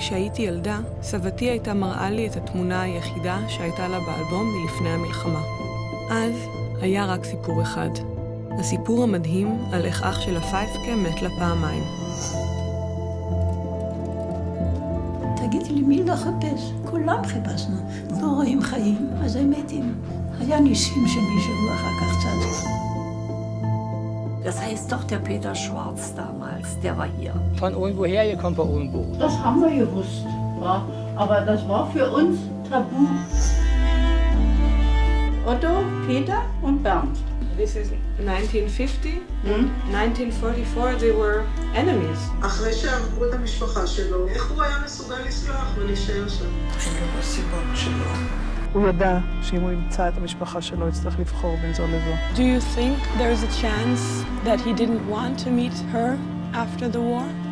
כשהייתי ילדה, סבתי הייתה מראה לי את התמונה היחידה שהייתה לה באלבום מלפני המלחמה. אז היה רק סיפור אחד. הסיפור המדהים על איך אח של הפייפקה מת לה פעמיים. תגידי לי, מי לחפש? כולם חיפשנו. לא רואים חיים, אז הם מתים. היה ניסים שמישהו אחר כך צץ. Das heißt doch der Peter Schwarz damals, der war hier. Von irgendwo her, ihr kommt von irgendwo. Das haben wir gewusst, ja. aber das war für uns tabu. Otto, Peter und Bernd. This is 1950. 1944 they were enemies. אחרי שהרגו את המשפחה שלו, איך הוא היה מסוגל לסלוח ולהישאר שם? הוא ידע שאם הוא ימצא את המשפחה שלו, יצטרך לבחור בין זו לזו. Do you think there's a chance that he didn't want to meet her after the war?